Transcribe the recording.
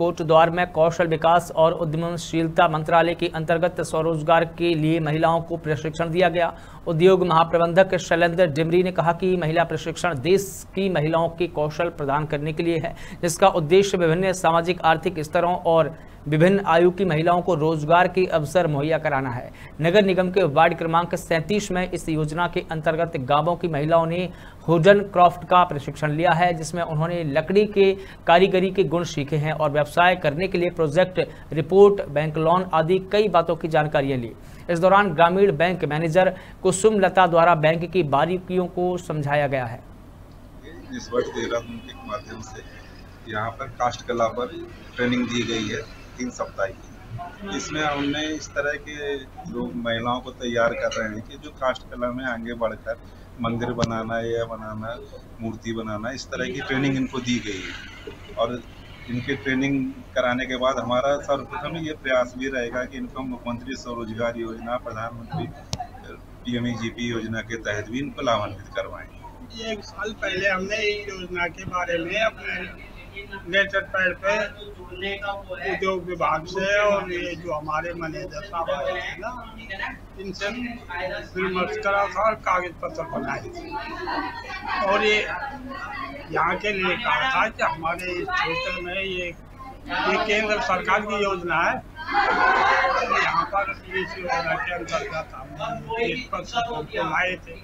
कोटद्वार में कौशल विकास और उद्यमशीलता मंत्रालय के अंतर्गत स्वरोजगार के लिए महिलाओं को प्रशिक्षण दिया गया। उद्योग महाप्रबंधक शैलेंद्र डिमरी ने कहा कि महिला प्रशिक्षण देश की महिलाओं के कौशल प्रदान करने के लिए है, जिसका उद्देश्य विभिन्न सामाजिक, आर्थिक स्तरों और विभिन्न आयु की महिलाओं को रोज़गार के अवसर मुहैया कराना है। नगर निगम के वार्ड क्रमांक सैंतीस में इस योजना के अंतर्गत गाँवों की महिलाओं ने हुडन क्राफ्ट का प्रशिक्षण लिया है, जिसमें उन्होंने लकड़ी के कारीगरी के गुण सीखे हैं और व्यवसाय करने के लिए प्रोजेक्ट, रिपोर्ट, बैंक लोन आदि कई बातों की जानकारियाँ ली। इस दौरान ग्रामीण बैंक मैनेजर कुसुम लता द्वारा बैंक की बारीकियों को समझाया गया है। इस वर्ष देहरादून के माध्यम से यहाँ पर कास्ट कला पर ट्रेनिंग दी गई है। तीन सप्ताह की। इसमें हमने इस तरह के जो महिलाओं को तैयार कर रहे हैं कि जो कास्ट कला में आगे बढ़कर मंदिर बनाना, या बनाना, मूर्ति बनाना, इस तरह की ट्रेनिंग इनको दी गई है। और इनके ट्रेनिंग कराने के बाद हमारा सर्वप्रथम ये प्रयास भी रहेगा कि इनको मुख्यमंत्री स्वरोजगार योजना, प्रधानमंत्री पी योजना के तहत भी इनको लाभान्वित करवाएँ। एक साल पहले हमने योजना के बारे में अपने नेचर पैड पे उद्योग विभाग से और ये जो हमारे मैनेजर साहब आए थे ना इनसे विमर्श करा था और कागज़ पत्र बनाए थे। और ये यहाँ के लिए कहा था कि हमारे इस क्षेत्र में ये ये केंद्र सरकार की योजना है। यहाँ पर इस योजना के अंतर्गत हमने इस पर लाए थे।